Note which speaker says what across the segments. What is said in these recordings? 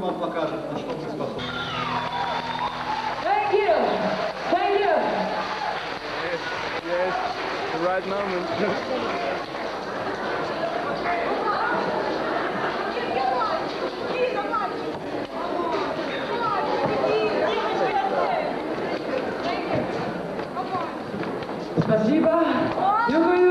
Speaker 1: вам покажет, на что мы способны.
Speaker 2: Thank you. Thank you.
Speaker 3: Yes, the right moment.
Speaker 2: Спасибо. Дякую.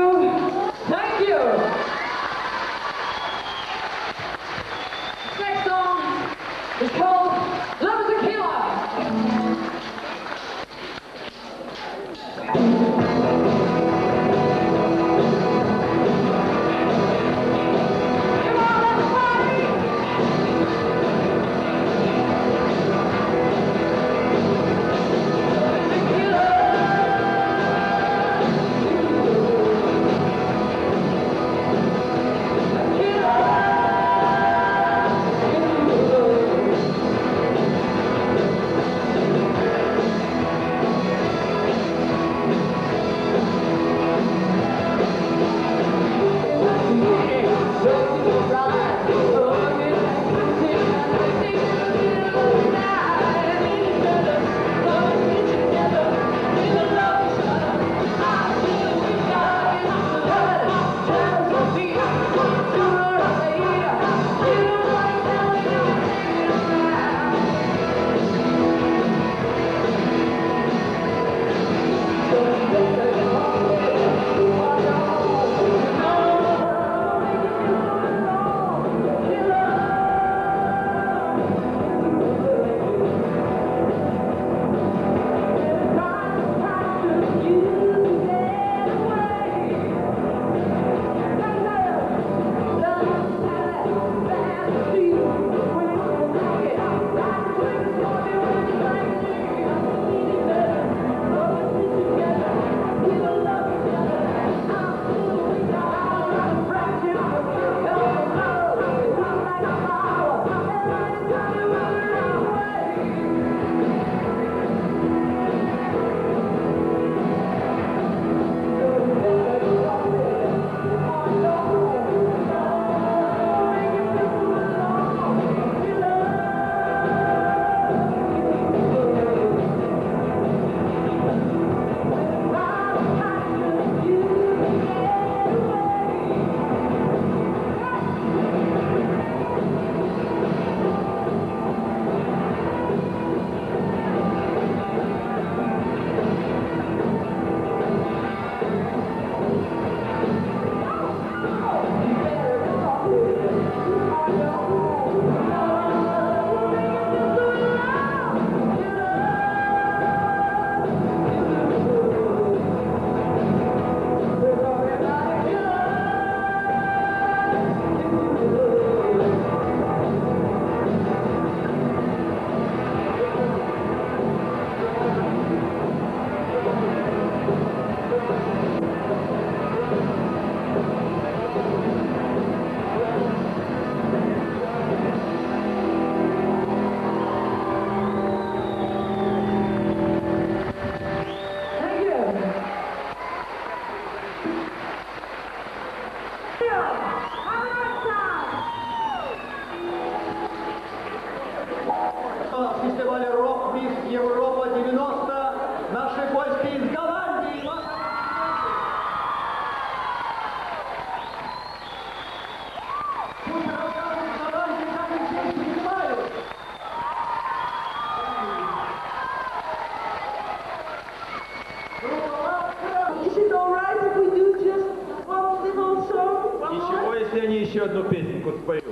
Speaker 2: еще одну песенку спою.